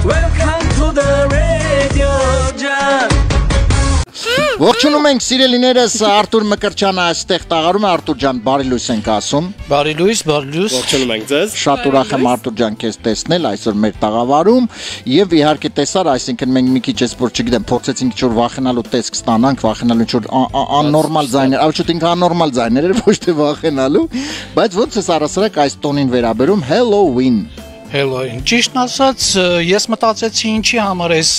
Welcome to the radio jan Ողջունում ենք սիրելիներս Արտուր Մկրչյանը այստեղ տաղարում է Արտուր ջան, բարի լույս ենք ասում։ Բարի լույս, բարի լույս։ Ողջունում ենք ձեզ։ Շատ ուրախ եմ Արտուր ջան քեզ տեսնել այսօր մեր տաղավարում եւ իհարկե տեսար, այսինքն մենք մի քիչ էսպոր չգիտեմ, փորձեցինք ինչ-որ վախենալու տեսք ստանանք, վախենալու ինչ-որ աննորմալ ձայներ, այլ շուտ ինքը աննորմալ ձայներ էր, ոչ թե վախենալու, բայց ոնց էս առասարակ այս տոնին վերաբերում Halloween Հելոին։ Ճիշտն ասած, ես մտածեցի ինչի համար էս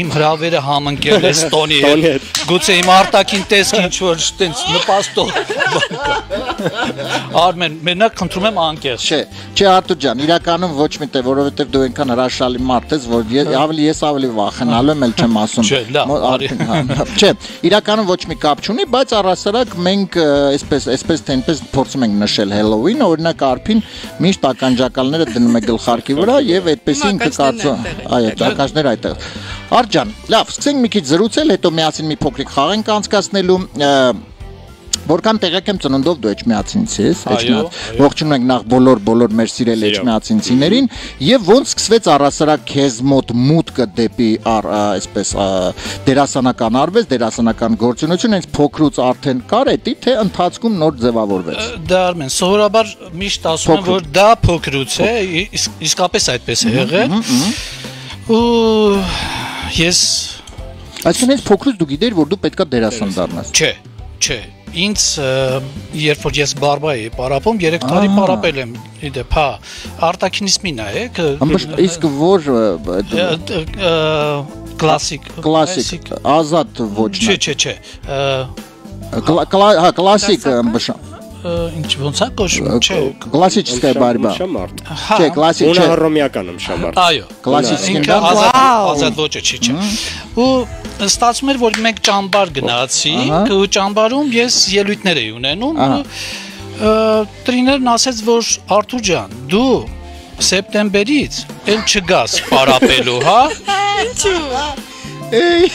իմ հրավերը համընկել է Ստոնի հետ։ Գուցե իմ արտակին տեսք ինչ որ տենց նպաստող։ Արմեն, մենակ խնդրում եմ անկես։ Չէ, չէ Արտուր ջան, իրականում ոչ մի տեղ, որովհետեւ դու այնքան հրաշալի մարդ ես, որ ես ավելի ես ավելի վախենալու եմ, էլ չեմ ասում։ Չէ, լավ, հա, հա, Չէ, իրականում ոչ մի կապ չունի, բայց առասարակ մենք այսպես այսպես թե այնպես փորձում ենք նշել Halloween, օրինակ Արփին միշտ ականջակալները դնում է գլխարկի վրա եւ այդպես ինքը կարծում, այո, ականջներ այդտեղ։ Արջան, լավ, սկսենք մի քիչ զրուցել, հետո միասին մի փոքրիկ խաղ ենք անցկացնելու Որքան տեղեկ եմ ծննդով դու էջմիածինցի ես, Այո, էջմիած։ Ողջունում ենք նախ բոլոր բոլոր մեր սիրել էջմիածինցիներին եւ ոնց սկսվեց առասարակ քեզ մոտ մուտքը դեպի այսպես դերասանական արվես, դերասանական գործունեություն, հենց փոքրուց արդեն կար էդի թե ընթացքում նոր ձևավորվեց։ Դա Արմեն, սովորաբար միշտ ասում Փոքր։ որ դա փոքրուց է, իսկ- իսկապես այդպես է եղել։ Ու ես Այսինքն հենց փոքրուց դու գիտեիր, որ դու պետքա դերասան դառնաս։ Չէ, չէ։ Ինձ երբ որ ես բարբա էի պարապում, 3 տարի պարապել եմ։ Իդեպ, հա, արտակինից մի նայեք։ ը, Ամբողջ իսկ որ կլասիկ կլասիկ, ազատ ոչ Չէ, չէ, չէ։ հա կլասիկ ը, ինչ ոնց է կոչվում, չէ։ Կլասիկական բարբա։ Շամարդ։ հա, Չէ, կլասիկ չէ։ Հռոմեական շամարդ։ Այո, կլասիկական բարբա։ Ազատ ոչը չի, չէ։ Ու ստացվում էր, որ մենք ճամբար գնացի, ու ճամբարում ես ելույթներ էի ունենում, ու տրիներն ասեց, որ Արթուր ջան, դու սեպտեմբերից էլ չգաս պարապելու, հա։ Ինչու՞։ Էй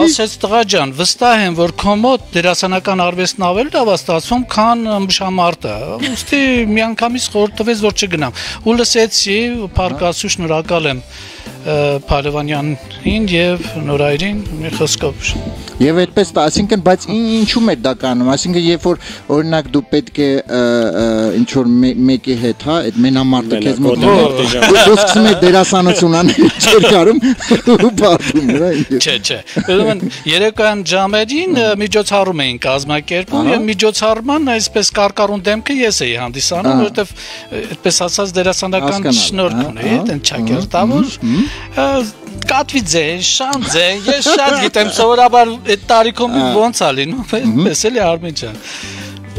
Ասեց տղա ջան, վստահ եմ, որ քո մոտ դերասանական արվեստն ավելի լավ է ստացվում, քան մշամարտը։ Ոստի միանգամից խորտ տվեց, որ չգնամ։ Ու լսեցի, փարկասու շնորհակալ եմ ը, Փալևանյանին եւ Նորայրին մի խոսքով։ Եվ այդպես այսինքն, բայց ին- ինչու՞մ է դա կանում, այսինքն երբ որ օրինակ դու պետք է ինչ որ մե- մեկի հետ, հա, այդ մենամարտը քեզ մոտ դու սկսում ես դերասանություն անել, չէր կարում ու բարդում, հա։ Չէ, չէ։ Ուրեմն երեկոյան ժամերին միջոցառում էին կազմակերպում եւ միջոցառման այսպես կարկառուն դեմքը ես էի հանդիսանում, որովհետեւ այդպես ասած դերասանական շնորհք ունեի, ահա, այդեն ճակերտավոր։ Կատվիձե, շանձե, ես շատ գիտեմ սովորաբար այդ տարիքում ոնց է լինում, այդպես էլի Արմեն ջան։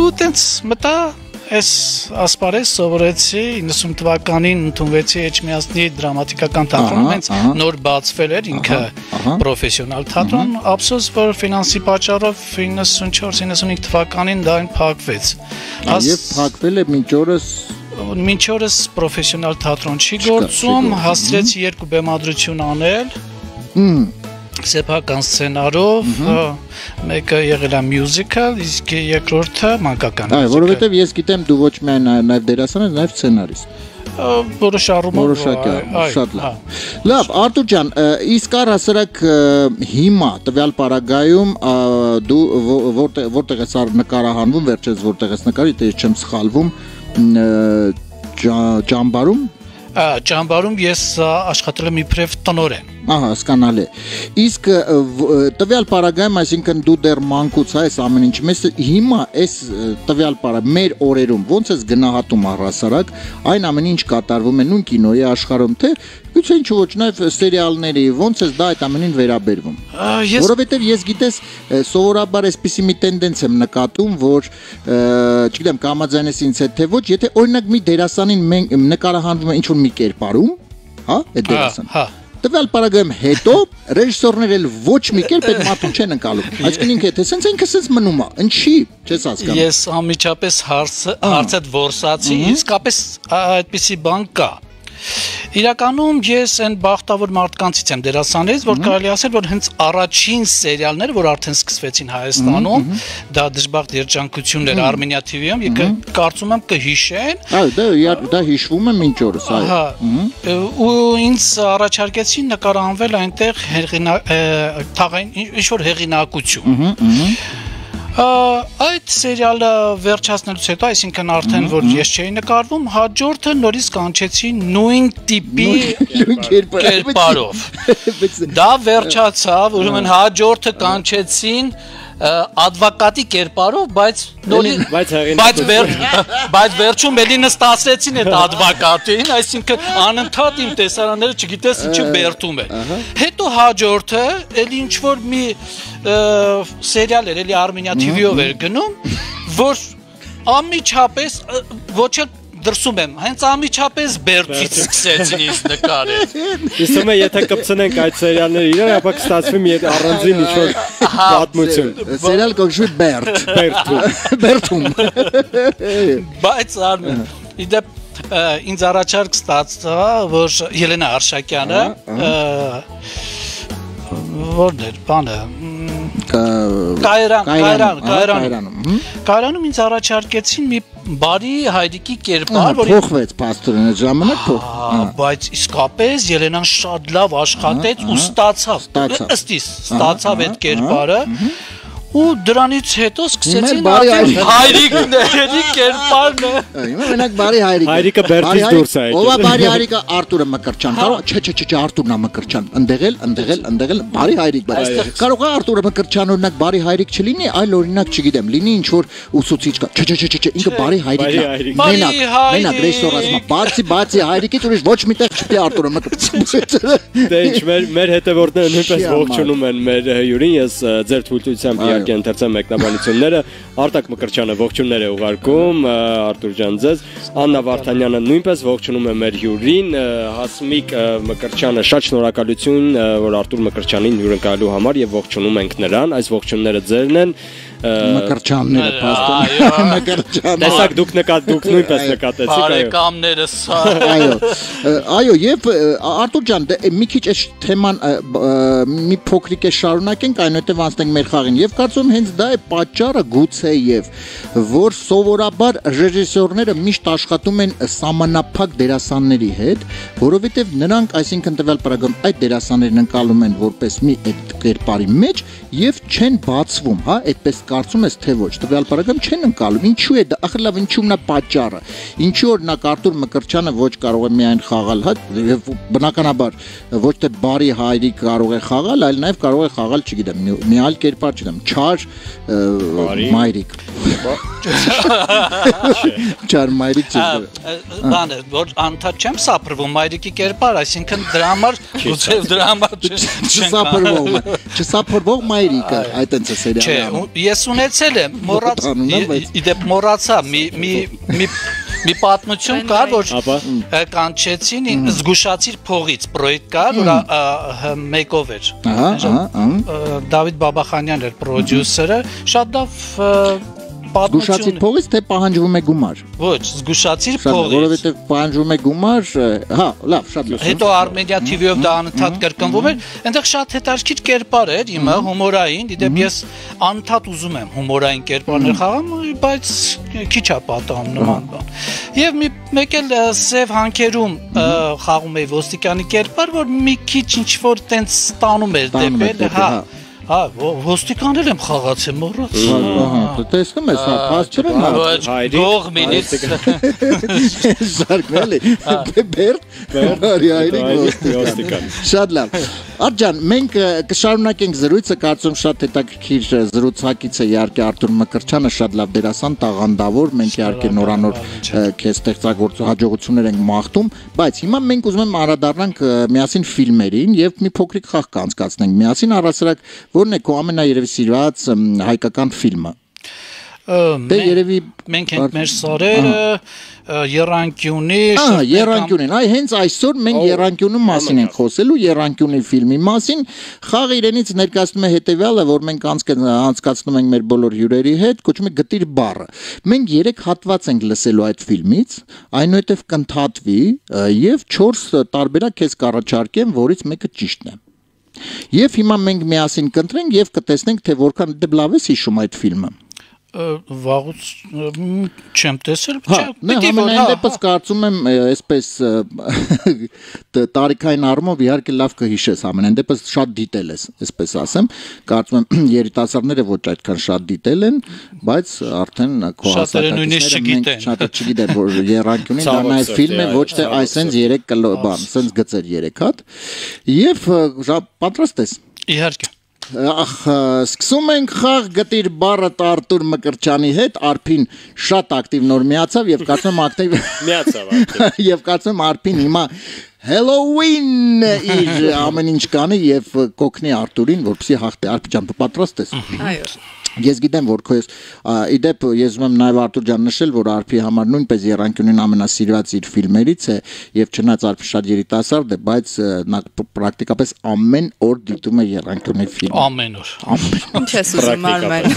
Ու տենց մտա Այս ասպարեզ սովորեցի 90 թվականին ընդունվեցի Էջմիածնի դրամատիկական թատրոնում, հենց նոր բացվել էր ինքը պրոֆեսիոնալ թատրոն, ափսոս որ ֆինանսի պատճառով 94-95 թվականին դա այն փակվեց։ Եվ փակվել է մինչ օրս Մինչ օրս պրոֆեսիոնալ թատրոն չի գործում, գործում, հասցրեցի երկու բեմադրություն անել Հմ, սեփական սցենարով, ը, մեկը եղել է մյուզիկալ, իսկ երկրորդը մանկական։ այ, musical։ որովհետև ես գիտեմ դու ոչ միայն նա- նաև դերասան ես, նաև սցենարիստ։ որոշ առումով այ, շատ հա։ լավ։ Լավ, Արտուր ջան, իսկ առասարակ ը, հիմա տվյալ պարագայում դու որտեղ որտեղ ես ար նկարահանվում, վերջերս որտեղ ես նկարի, դե ես չեմ սխալվում, ջա- ճամբարում Ճամբարում ես աշխատել եմ իբրև տնորեն։ Ահա, հասկանալի։ Իսկ տվյալ պարագայում, այսինքն դու դեռ մանկուց այս ամեն ինչ մեզ հիմա այս տվյալ պարա մեր օրերում ոնց ես գնահատում առասարակ այն ամեն ինչ կատարվում է նույն կինոյի աշխարհում թե գուցե ինչ ոչ նաև սերիալների ոնց ես դա այդ ամենին վերաբերվում։ Ես Որովհետև ես գիտես սովորաբար այսպիսի մի տենդենց եմ նկատում, որ չգիտեմ կամաձայնես ինձ հետ թե ոչ, եթե օրինակ մի դերասանին մենք նկարահանվում է ինչ որ մի կերպարում, հա, այդ հա, դերասան հա տվյալ պարագայում հետո ռեժիսորները ոչ մի կերպ այդ մարդուն չեն անցալու։ Այսինքն ինքը թե սենց ինքը սենց մնում է, ինչի՞ չես հասկանում։ Ես անմիջապես հարցը հարցդ ворսացի, իսկապես այդպիսի բան կա։ Իրականում ես այն բախտավոր մարդկանցից եմ դերասաններից, որ կարելի ասել, որ հենց առաջին սերիալները, որ արդեն սկսվեցին Հայաստանում, դա դժբախտ երջանկություններ Armenia TV-ում, եկը կարծում եմ կհիշեն, Այո, դա դա հիշվում է մինչ օրս, այո։ Ահա։ Ու ինձ առաջարկեցին նկարահանվել այնտեղ հեղինա թաղային ինչ որ հեղինակություն։ Ա, Այդ սերիալը վերջացնելուց հետո, այսինքն արդեն որ ես չէի նկարվում, հաջորդը նորից կանչեցին նույն տիպի կերպարով։ Դա վերջացավ, ուրեմն հաջորդը կանչեցին advocate-ի կերպարով, բայց նորից Բայց բայց վեր բայց վերջում էլի նստացրեցին այդ advocate-ին, այսինքն անընդհատ իմ տեսարանները չգիտես ինչի բերտում է։ Հետո հաջորդը էլի ինչ որ մի սերիալ էր, էլի Armenia TV-ով էր գնում, որ ամիջապես ոչ էլ դրսում եմ, հենց ամիջապես բերտից սկսեցին ինձ նկարել։ Իսկ թվում է եթե կպցնենք այդ սերիալները իրար, ապա կստացվի մի առանձին ինչ որ պատմություն։ սերիալ կոչվի Բերտ։ Բերթում։ Բերտում։ Բայց արմեն իդեպ ինձ առաջարկ ստացա որ Ելենա Արշակյանը որն էր բանը Կայրան, Կայրան, Կայրան։ Կարանում ինձ առաջարկեցին մի բարի հայրիկի կերպար, Ահա, որ փոխվեց паստորն այդ ժամանակ փոխ։ բայց իսկապես Ելենան շատ լավ աշխատեց ու ստացավ։ Ըստ իս ստացավ այդ կերպարը ու դրանից հետո սկսեցին բարի արդեն հայրիկների կերպարն է։ Հիմա մենակ բարի հայրիկ։ Հայրիկը Բերտից դուրս է եկել։ Ո՞վ է բարի հայրիկը Արտուրը Մկրչյան։ Կարող չէ, չէ, չէ, Արտուրն է Մկրչյան։ Ընդեղել, ընդեղել, ընդեղել բարի հայրիկ բայց։ Կարող է Արտուրը Մկրչյան օրինակ բարի հայրիկ չլինի, այլ օրինակ չգիտեմ, լինի ինչ որ ուսուցիչ կա։ Չէ, չէ, չէ, չէ, ինքը բարի հայրիկն է։ Մենակ, մենակ հայրիկ։ ռեժիսոր ասում է, բացի բացի հայրիկից ուրիշ ոչ միտեղ է Արտուրը Մկրչյան։ Դե ինչ մեր մեր հետևորդները նույնպես ողջունում են մեր հյուրին։ Ես ձեր թույլտվությամբ իհարկե ընթերցեմ մեկնաբանությունները։ Արտակ Մկրչյանը ողջուններ է ուղարկում, Արտուր ջան ձեզ։ Աննա Վարդանյանը նույնպես ողջունում է մեր հյուրին, Հասմիկ Մկրչյանը շատ շնորհակալություն, որ Արտուր Մկրչյանին հյուրընկալու համար եւ ողջունում ենք նրան։ Այս ողջունները ձերն են։ ը, Մկրչյանները паստոր։ Այո։ Մկրչյան։ Տեսակ դուք նկատ դուք նույնպես նկատեցիք այո։ Բարեկամներս սա այո այո եւ Արտուր ջան դե մի քիչ այս թեման մի փոքրիկ է շարունակենք այնուհետեւ անցնենք մեր խաղին եւ կարծում հենց դա է պատճառը գուցե եւ որ սովորաբար ռեժիսորները միշտ աշխատում են սահմանափակ դերասանների հետ որովհետեւ նրանք այսինքն տվյալ պարագայում այդ դերասաններն ընկալում են որպես մի այդ կերպարի մեջ եւ չեն բացվում հա այդպես կարծում ես թե ոչ տվյալ պարագայում չեն ընկալում ինչու է դա ախր լավ ինչու՞մն է պատճառը ինչու օրինակ Արտուր Մկրչյանը ոչ կարող է միայն խաղալ հա եւ բնականաբար ոչ թե բարի հայրիկ կարող է խաղալ այլ նաեւ կարող է խաղալ չգիտեմ մի, այլ կերպար չգիտեմ չար մայրիկ չար մայրիկ չի բանը որ անդադ չեմ սափրվում մայրիկի կերպար, այսինքն դրա համար գուցե դրա համար չեն չսափրվող չսափրվող մայրիկը այդ այնց է Չէ, սերիալը ու- ես ունեցել եմ մոռաց իդեպ մոռացա մի մի մի մի պատմություն կար որ կանչեցին ին- զգուշացիր փողից պրոյեկտ կար որ մեկով էր Դավիթ Բաբախանյանն էր պրոդյուսերը շատ լավ ը, Զգուշացիր պատմություն փողից թե պահանջվում է գումար։ ոչ զգուշացիր փողից. որովհետև պահանջվում է գումար, հա, լավ, շատ լավ։ Հետո Armenia TV-ով դա անընդհատ կրկնվում էր։ Այնտեղ շատ հետաքրքիր կերպար էր, իմը հումորային, դիտեմ ես անընդհատ ուզում եմ հումորային կերպարներ խաղամ, բայց քիչ է պատահում նման բան։ Եվ մի մեկ էլ սև հանքերում խաղում էի ոստիկանի կերպար, որ մի քիչ ինչ որ տենց ստանում էր դեպել, հա։ հա։ Հա, ոստիկանել եմ խաղացել մոռաց։ Ահա, տեսնում ես, հա, փաստորեն հա, Ոչ, հայրիկ, գողմինից զարգվել է։ Բերտ, բարի այրիկ ոստիկան։ Շատ լավ։ Աջան, մենք կշարունակենք զրույցը, կարծում շատ հետաքրքիր զրուցակից է իհարկե Արտուր Մկրչյանը, շատ լավ դերասան, տաղանդավոր, մենք իհարկե նորանոր քեզ ստեղծագործ հաջողություններ ենք մաղթում, բայց հիմա մենք ուզում եմ անդրադառնանք միասին ֆիլմերին եւ մի փոքրիկ խաղ կանցկացնենք։ Միասին առասարակ, որն է քո ամենաերևի սիրված հայկական ֆիլմը։ Դե երևի մենք ենք մեր սարերը Երանկյունի Ահա, Երանկյունին։ Այ հենց այսօր մենք Երանկյունու մասին ենք խոսելու, Երանկյունի ֆիլմի մասին։ Խաղը իրենից ներկայացնում է հետեւյալը, որ մենք անցկ- անցկացնում ենք մեր բոլոր հյուրերի հետ, կոչում է գտիր բառը։ Մենք 3 հատված ենք լսելու այդ ֆիլմից, այնուհետև կընթատվի ը, եւ 4 տարբերակ քեզ կառաջարկեմ, որից մեկը ճիշտն է։ Եվ հիմա մենք միասին կընտրենք եւ կտեսնենք թե որքան դե լավ է հիշում այդ ֆիլմը։ վաղուց չեմ տեսել, Հա, չէ, համենայն հա, դեպս կարծում եմ այսպես տարիքային առումով իհարկե լավ կհիշես ամենայն դեպս շատ դիտել ես, այսպես ասեմ, կարծում եմ երիտասարդները ոչ այդքան շատ դիտել են, բայց արդեն քո Շատերը նույնիսկ հասակակիցները չգիտեն։ շատ չգիտեն որ Երանքյունին դա Ցավոք նայ սրտի, ֆիլմ է ոչ թե այսենց 3 կլո բան, սենց գծեր 3 հատ եւ պատրաստ ես իհարկե Ախ, սկսում ենք խաղ գտիր բառը Արտուր Մկրչյանի հետ, Արփին շատ ակտիվ նոր միացավ եւ կարծում եմ ակտիվ Միացավ արդեն։ եւ կարծում եմ Արփին հիմա Halloween իր ամեն ինչ կանի եւ կոկնի Արտուրին, որպեսի հաղթի։ Արփի ջան, դու պատրաստ ես։ Այո։ Ես գիտեմ, որ քո ես իդեպ ես ուզում եմ նաև Արտուր ջան նշել, որ Արփի համար նույնպես Երանքյունին ամենասիրված իր ֆիլմերից է եւ չնայած Արփը շատ երիտասարդ է, բայց նա պրակտիկապես ամեն օր դիտում է Երանքյունի ֆիլմ։ ամեն օր Ինչ ես ուզում Արմեն։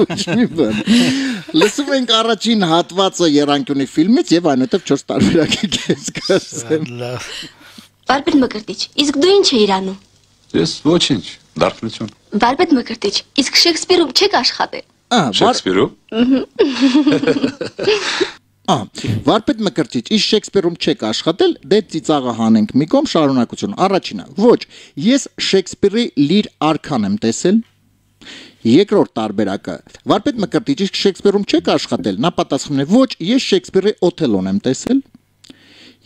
Ոչ մի բան։ Լսում ենք առաջին հատվածը Երանքյունի ֆիլմից եւ այնուհետեւ 4 տարբերակի քեզ կասեմ։ լավ Վարպետ Մկրտիչ, իսկ դու ինչ էիր անում։ Ես ոչինչ, դարբնություն։ Վարպետ Մկրտիչ, իսկ Շեքսպիրում չեք աշխատել։ Ահա, վար, Շեքսպիրով։ ահա, Վարպետ Մկրտիչ, իշ Շեքսպիրում չեք աշխատել, դե ծիծաղը հանենք մի կողմ շարունակություն։ Առաջինը, ոչ, ես Շեքսպիրի լիր արքան եմ տեսել։ Երկրորդ տարբերակը Վարպետ Մկրտիչ իսկ Շեքսպիրում չեք աշխատել։ Նա պատասխանում է. Ոչ, ես Շեքսպիրի Օթելոն եմ տեսել։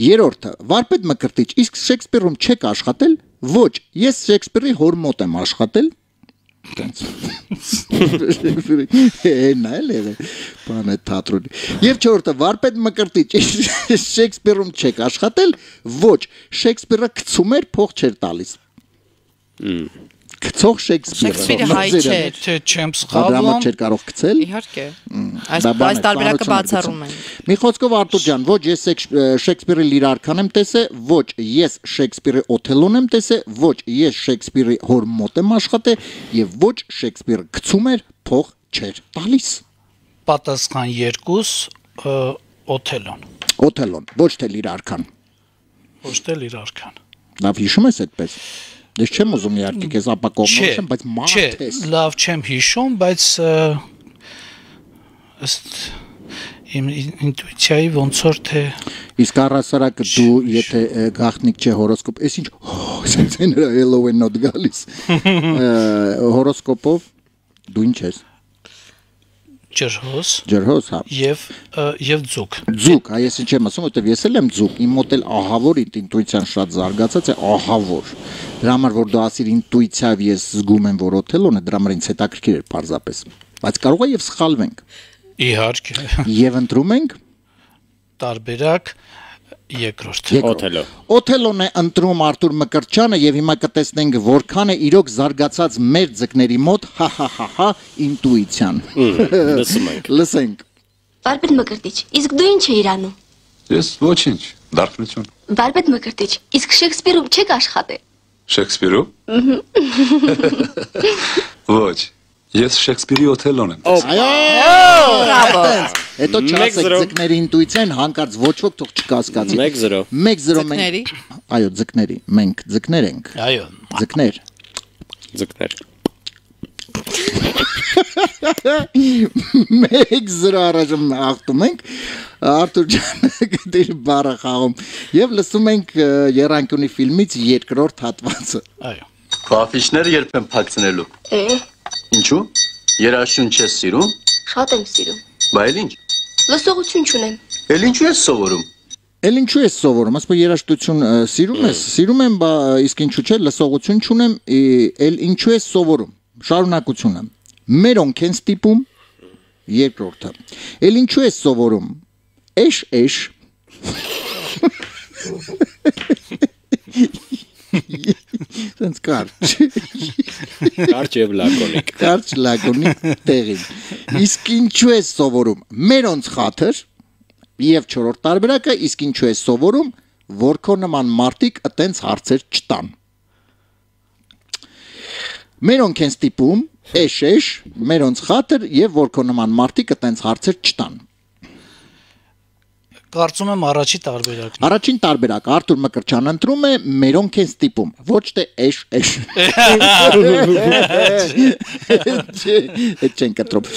Երրորդը Վարպետ Մկրտիչ իսկ Շեքսպիրում չեք աշխատել։ Ոչ, ես Շեքսպիրի հոր մոտ եմ աշխատել։ Նա էլ է բանը թատրոնի։ Եւ չորրորդը Վարպետ Մկրտիչ Շեքսպիրում չեք աշխատել։ Ոչ, Շեքսպիրը գցում էր փող չէր տալիս։ Գցող Շեքսպիրը։ Շեքսպիրը հայ չէ։ չեմ սխալվում չէր կարող գցել։ Իհարկե։ Այս այս տարբերակը բացառում են։ Մի խոսքով Արտուր ջան, ոչ ես Շեքսպիրի լիրարքան եմ տեսել, ոչ ես Շեքսպիրի Օթելոն եմ տեսել, ոչ ես Շեքսպիրի հոր մոտ եմ աշխատել եւ ոչ Շեքսպիրը գցում էր փող չէր տալիս։ պատասխան 2 օթելոն Օթելոն, ոչ թե լիրարքան։ ոչ թե իրարքան Լավ հիշում ես այդպես։ Ես չեմ ուզում իհարկե քեզ ապա չէ կողմնորոշեմ, բայց չէ մարդ ես։ լավ չեմ հիշում բայց ըստ իմ ին- ինտուիցիայի ոնց որ թե Իսկ առասարակ դու եթե ը, գաղտնիք չէ հորոսկոպ, ես ինչ ասենց են Halloween նոտ գալիս։ Հորոսկոպով դու ինչ ես։ ջրհոս Ջրհոս, հա։ եւ եւ ձուկ Ձուկ, այ ես ինչ եմ ասում, որտեվ ես էլ եմ ձուկ, իմ մոտ էլ ահավոր ինտուիցիան շատ զարգացած է, ահավոր։ Դրա համար որ դու ասիր ինտուիցիայով ես զգում եմ, որ օթելոն է, դրա համար ինձ հետաքրքիր էր parzapes։ Բայց կարող է եւ սխալվենք։ իհարկե Եվ ընտրում ենք տարբերակ երկրորդ Օթելո։ Օթելոն է ընտրում Արտուր Մկրտչյանը եւ հիմա կտեսնենք որքան է իրոք զարգացած մեր ձկների մոտ հա հա հա հա ինտուիցիան։ Լսում ենք։ Լսենք։ Վարպետ Մկրտիչ, իսկ դու ինչ էիր անում։ Ես ոչինչ, դարբնություն։ Վարպետ Մկրտիչ, իսկ Շեքսպիրում չեք աշխատել։ Շեքսպիրով։ Ոչ, ես Շեքսպիրի Օթելոն եմ։ Այո։ Բրավո։ Հետո չասեք ձկների ինտուիցիան հանկարծ ոչ ոք թող չկասկածի։ 1-0 1-0 Ձկների։ մենք Այո, ձկների։ Մենք ձկներ ենք։ այո Ձկներ։ ձկներ։ 1-0 առաջում հաղթում ենք։ Արտուր ջան գտիր բառը խաղում եւ լսում ենք Երանկյունի ֆիլմից երկրորդ հատվածը։ այո Քո աֆիշները երբ եմ փակցնելու։ Է, Ինչու։ Երաշուն չես սիրում։ շատ եմ սիրում։ Բայց ինչ։ Լսողություն չունեմ։ Էլ ինչու ես սովորում։ Էլ ինչու ես սովորում, ասես երաշտություն ը, սիրում ես, սիրում եմ, բա իսկ ինչու՞ չէ, լսողություն չունեմ, էլ ինչու ես սովորում։ Շարունակությունը։ Մերոնք են ստիպում երկրորդը։ Էլ ինչու ես սովորում։ Էշ էշ Սենց կարճ, Կարճ եւ լակոնիկ։ կարճ լակոնիկ տեղին։ Իսկ ինչու է սովորում։ Մերոնց խաթր եւ 4-րդ տարբերակը իսկ ինչու է սովորում, որ քո նման մարդիկ այտենց հարցեր չտան։ Մերոնք են ստիպում էշեշ, մերոնց խաթր եւ որ քո նման մարդիկ այտենց հարցեր չտան։ Կարծում եմ առաջի տարբերակն է։ Առաջին տարբերակ Արթուր Մկրչյանը ընտրում է մերոնք են ստիպում, ոչ թե էշ էշ։ չեն կտրում։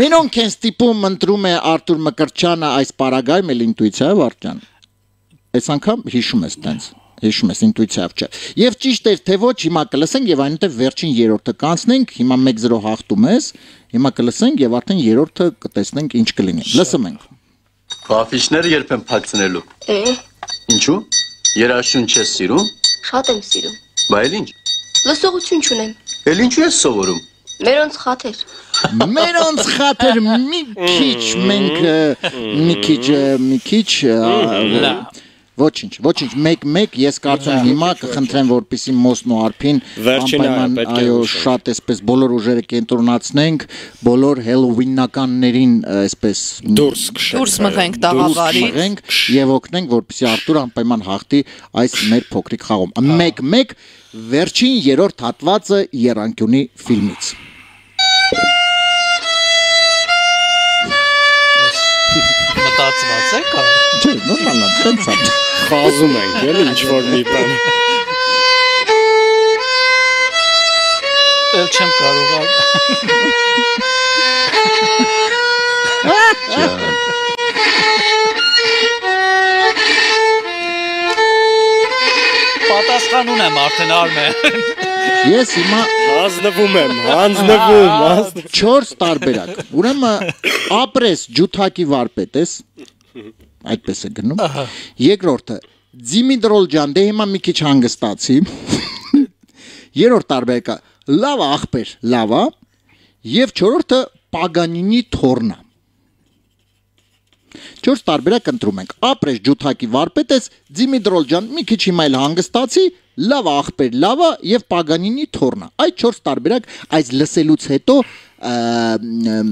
Մերոնք են ստիպում ընտրում է Արթուր Մկրչյանը այս պարագայում էլ ինտուիցիա վարճան։ Այս անգամ հիշում ես տենց հիշում ես ինտուիցիավ չէ։ Եվ ճիշտ էր թե ոչ, հիմա կլսենք եւ այնուհետեւ վերջին երրորդը կանցնենք, հիմա 1-0 հաղթում ես, հիմա կլսենք եւ արդեն երրորդը կտեսնենք ինչ կլինի։ Լսում ենք։ Քո աֆիշները երբ եմ փակցնելու։ Է, Ինչու։ Երաշուն չես սիրում։ շատ եմ սիրում։ Բայց ինչ։ Լսողություն չունեմ։ Էլ ինչու ես սովորում։ Մերոնց խաթեր։ Մերոնց խաթր մի քիչ մենք մի քիչ մի քիչ Ոչինչ, ոչինչ, մեկ-մեկ ես կարծում եմ հիմա կխնդրեմ որպեսի Մոսն ու Արփին անպայման, պետք է այո շատ էսպես բոլոր ուժերը կենտրոնացնենք, բոլոր ը, էսպես Դուրս քշենք։ Դուրս մղենք տաղավարից։ եւ օգնենք որպեսի Արտուր անպայման հաղթի այս մեր փոքրիկ խաղում։ Մեկ-մեկ վերջին երրորդ հատվածը Երանկյունի ֆիլմից։ Մտածված է կա։ Չէ, նորմալ է, տենց է։ Խազում ենք, էլի ինչ որ մի բան։ Էլ չեմ կարող։ Պատասխան ունեմ արդեն Արմեն։ Ես հիմա Հանձնվում եմ, հանձնվում, հանձնվում։ 4 տարբերակ։ Ուրեմն ապրես ջութակի վարպետ ես։ Այդպես է գնում։ Երկրորդը Դիմիտրոլ ջան, դե հիմա մի քիչ հանգստացի։ Երրորդ տարբերակը լավ ախպեր, լավա։ Եվ չորրորդը Պագանինի թորնա։ 4 տարբերակ ընտրում ենք։ Ապրես ջութակի վարպետ ես, Դիմիտրոլ ջան, մի քիչ հիմա էլ հանգստացի, լավ ախպեր, լավա եւ Պագանինի թորնա։ Այդ 4 տարբերակ այս լսելուց հետո ըմ,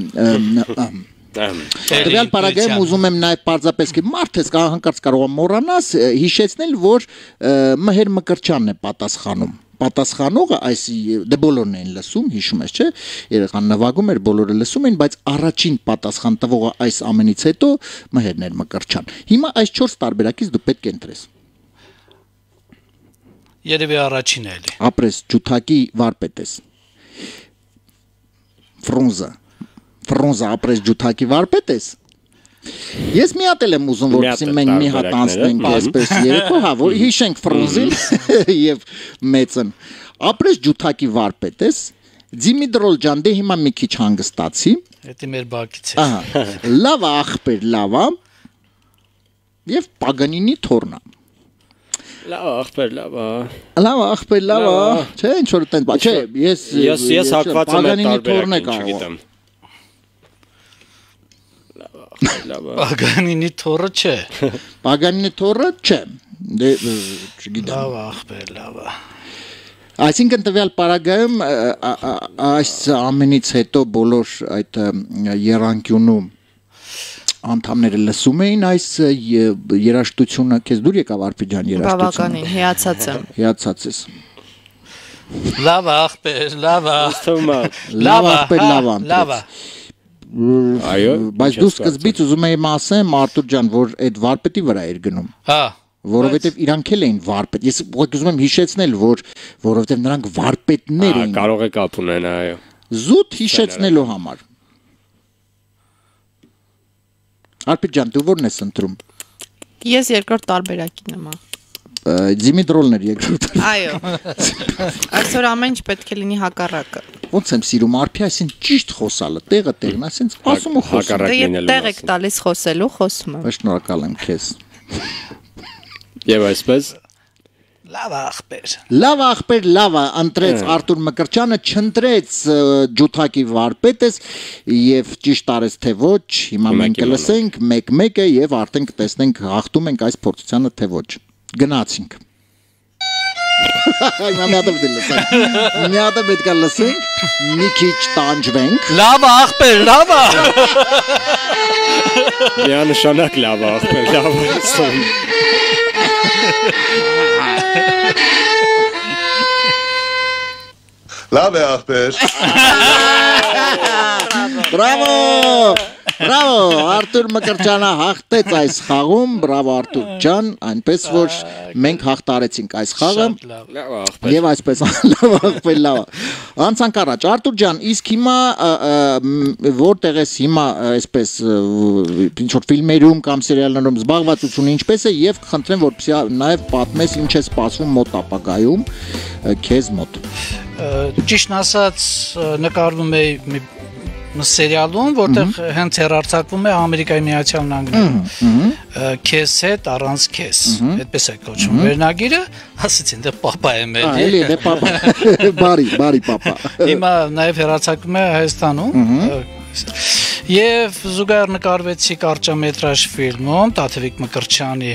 Տվյալ параգրաֆում ուզում եմ նաև պարզապես կի մարդ ես հանկարծ կարող եմ մոռանաս հիշեցնել, որ Մհեր Մկրչյանն է պատասխանում պատասխանողը այս դե բոլորն են լսում, հիշում ես, չէ՞, երեխան նվագում էր, բոլորը լսում էին, բայց առաջին պատասխան տվողը այս ամենից հետո Մհերն էր Մկրչյան։ Հիմա այս 4 տարբերակից դու պետք է ընտրես։ Երևի առաջինն է էլի։ Ապրես ջութակի վարպետ ես։ Ֆրունզա ֆրոնզա ապրես ջութակի վարպետ ես Ես մի հատ էլ եմ ուզում որպեսզի մենք մի հատ անցնենք այսպես երեկո, հա, որ հիշենք ֆրոնզին եւ մեծն։ Ապրես ջութակի վարպետ ես։ Դիմիտրոլ ջան, դե հիմա մի քիչ հանգստացի։ Դա մեր բակից է։ Ահա։ Լավա ախպեր, լավա։ Եվ Պագանինի թորնա։ Լավ, ախպեր, լավ։ ա։ Լավա ախպեր, լավա։ Լավա։ Չէ, ինչ որ տենց, չէ, ես Ես ես հակված եմ այդ է տարբերակին, կարող։ չգիտեմ լավ։ Պագանինի թորը չէ։ Պագանինի թորը չէ։ Դե չգիտեմ։ Լավ, ախպեր, լավ։ Այսինքն տվյալ պարագայում այս ամենից հետո բոլոր այդ երանկյունում անդամները լսում էին այս երաշտությունը քեզ դուր եկավ արփիջան երաշտությունը բավականին հիացած եմ հիացած ես լավ ախպեր լավ լավ ախպեր լավ լավ Այո։ բայց դու սկզբից ուզում էի ասեմ Արտուր ջան որ այդ վարպետի վրա էր գնում Հա։ որովհետև իրանք էլ էին վարպետ ես ուղղակի ուզում եմ հիշեցնել որ որովհետև նրանք վարպետներ էին Կարող է կապ ունենա, այո։ զուտ հիշեցնելու համար Արփիջ ջան դու ո՞րն ես ընտրում Ես երկրորդ տարբերակին եմ։ ա։ Դիմիտրոլն էր երկրորդ Այո։ Այսօր ամեն ինչ պետք է լինի հակառակը։ ոնց եմ սիրում արփի այսին ճիշտ խոսալը տեղը տեղն ասենց ասում ու խոսում Դե լինելու տեղ եք տալիս խոսելու, խոսում եմ։ շնորհակալ եմ քեզ Եվ այսպես Լավ ախպեր։ լավ ախպեր լավա ընտրեց Արտուր Մկրչյանը չընտրեց ջութակի վարպետես եւ ճիշտ արեց թե ոչ Հիմա մենք կլսենք 1-1-ը եւ արդեն կտեսնենք հաղթում ենք այս փորձությանը թե ոչ գնացինք Հիմա մի հատ պետք է լսենք։ Մի հատ պետք է լսենք։ Մի քիչ տանջվենք։ Լավ է, ախպեր, լավ է։ Միանշանակ լավ է, ախպեր, լավ է։ ասում։ Լավ է ախպեր։ Բրավո! Բրավո! Արտուր Մկրտչյանը հաղթեց այս խաղում, բրավո Արտուր ջան, այնպես որ մենք հաղթարեցինք այս խաղը։ լավ։ ախպեր։ Եվ այսպես լավ աղբել լավ։ Անցանք առաջ. Արտուր ջան, իսկ հիմա որտեղ ես հիմա այսպես ինչ որ ֆիլմերում կամ սերիալներում զբաղվածությունը ինչպես է եւ կխնդրեմ որպեսզի նաեւ պատմես ինչ է սպասվում մոտ ապագայում քեզ մոտ։ Ը, Ճիշտն ասած նկարվում է մի սերիալում, որտեղ հենց հերարցակվում է Ամերիկայի Միացյալ Նահանգներում։ Ը, Քեզ հետ առանց քեզ։ Այդպես է կոչվում։ Վերնագիրը ասեցին դե papa եմ Ա, էլի դե papa։ Բարի, բարի papa։ Հիմա նաև հերացակում է Հայաստանում։ Եվ զուգահեռ նկարվեցի կարճամետրաժ ֆիլմում Տաթևիկ Մկրչյանի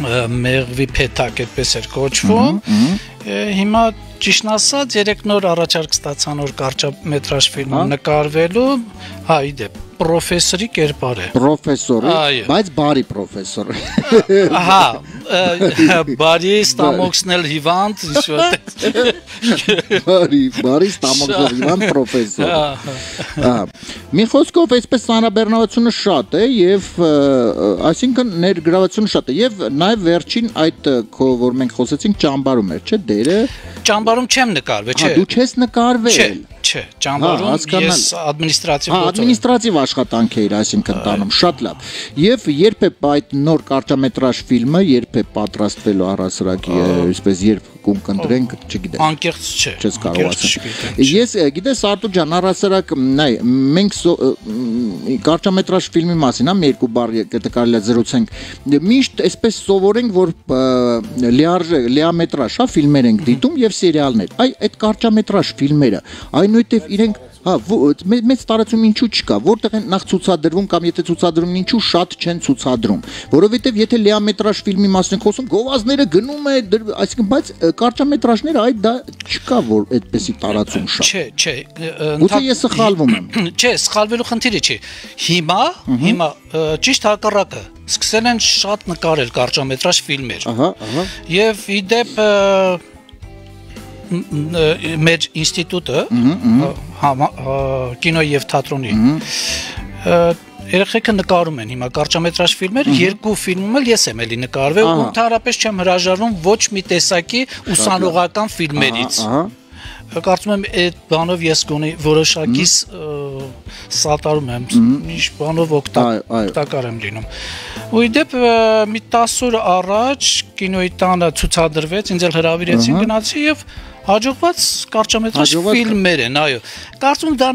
Մեղվի փեթակ այդպես էր կոչվում։ Հիմա ճիշտն ասած երեք նոր առաջարկ ստացա նոր կարճամետրաժ ֆիլմ նկարվելու, հա իդե պրոֆեսորի կերպար է։ Պրոֆեսորի, բայց բարի պրոֆեսոր։ Ահա, բարի ստամոքսնել հիվանդ, ինչ որ Բարի, բարի ստամոքսովիվան պրոֆեսոր։ Ահա։ Ահա։ Մի խոսքով այսպես ծանրաբեռնվածությունը շատ է եւ այսինքն ներգրավությունը շատ է եւ նաեւ վերջին այդ քո որ մենք խոսեցինք ճամբարում էր, չէ՞, դերը։ Ճամբարում չեմ նկարվել, Հա, չէ։ դու չես նկարվել։ Չէ, չէ, ճամբարում հասկանալ։ ես ադմինիստրատիվ Հա, գործ եմ։ ադմինիստրատիվ աշխատանք է իր, այսինքն տանում, շատ լավ։ Եվ երբ է այդ նոր կարճամետրաժ ֆիլմը, երբ է պատրաստվելու առասարակի, այսպես երբ կընկնդրենք, չգիտեմ։ Անկեղծ չէ։ չես կարող ասել։ Ես գիտես Արտուր ջան, առասարակ նայ, մենք կարճամետրաժ ֆիլմի մասին, հա, մի երկու բառ եթե կարելի է զրուցենք։ Միշտ այսպես սովորենք, որ լիարժե, լիամետրաժ, հա, ֆիլմեր ենք դիտում եւ սերիալներ։ Այ այդ կարճամետրաժ ֆիլմերը, այնուհետեւ իրենք Հա, մեծ տարածում ինչու չկա, որտեղ են նախ ցուցադրվում կամ եթե ցուցադրում ինչու շատ չեն ցուցադրում, որովհետև եթե լիամետրաժ ֆիլմի մասին խոսում, գովազները գնում է, այսինքն բայց կարճամետրաժները այդ դա չկա, որ այդպեսի տարածում շատ։ Չէ, չէ։ ընդհանուր- ես սխալվում եմ։ Չէ, սխալվելու խնդիրը չի։ Հիմա, հիմա ճիշտ հակառակը սկսել են շատ նկարել կարճամետրաժ ֆիլմեր։ Ահա, ահա։ Եվ ի դեպ ը, մ- մ- ը, մեր ինստիտուտը ը, կինո եւ թատրոնի երեխեքը նկարում են հիմա կարճամետրաժ ֆիլմեր, երկու ֆիլմում էլ ես եմ էլի նկարվել ու ընդհանրապես չեմ հրաժարվում ոչ մի տեսակի ուսանողական ֆիլմերից։ Կարծում եմ այդ բանով ես գոնե որոշակիս ը, սատարում եմ, ինչ բանով օգտակար եմ լինում։ Ու իդեպ մի 10 օր առաջ կինոյի տանը ցուցադրվեց, ինձ էլ հրավիրեցին գնացի եւ հաջողված կարճամետրաժ ֆիլմեր են, այո։ Կարծում դա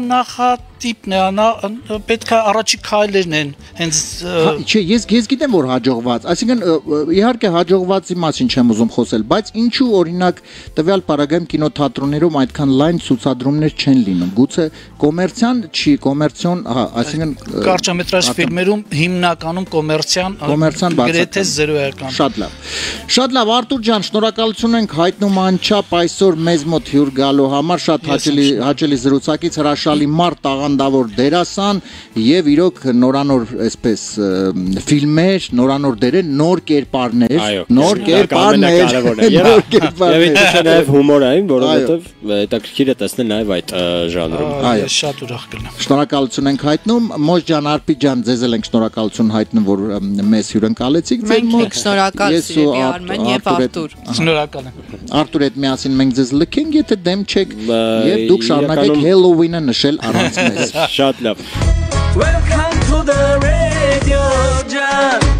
տիպն է, նա պետք է առաջի քայլերն են հենց հա, Չէ, ես ես գիտեմ որ հաջողված, այսինքն իհարկե հաջողվածի մասին չեմ ուզում խոսել, բայց ինչու օրինակ տվյալ պարագայում կինոթատրոններում այդքան լայն ցուցադրումներ չեն լինում։ Գուցե կոմերցիան չի, կոմերցիոն, հա, այսինքն կարճամետրաժ ֆիլմերում հիմնականում կոմերցիան կոմերցիան գրեթե 0 էական։ Շատ լավ։ Շատ լավ, Արտուր ջան, շնորհակալություն ենք հայտնում անչափ այսօր մեզ մոտ հյուր գալու համար, շատ հաճելի հաճելի զրուցակից հրաշալի մարտ աղա տաղանդավոր դերասան եւ իրոք նորանոր այսպես ֆիլմեր, նորանոր դերեր, նոր կերպարներ, նոր կերպարներ, Եվ ինքը նաև հումորային, որովհետև հետաքրքիր է տեսնել նաև այդ ժանրում։ Այո։ Ես շատ ուրախ կլինեմ։ Շնորհակալություն ենք հայտնում։ Մոջ ջան, Արպի ջան, ձեզ էլ ենք շնորհակալություն հայտնում, որ մեզ հյուրընկալեցիք ձեր Մենք մոտ։ ենք շնորհակալ Սիրելի Արմեն եւ Արտուր Շնորհակալ եմ։ Արտուր հետ միասին մենք ձեզ լքենք, եթե դեմ չեք եւ դուք շարունակեք Halloween-ը նշել առանց մեզ։ Shut up. Welcome to the radio jam.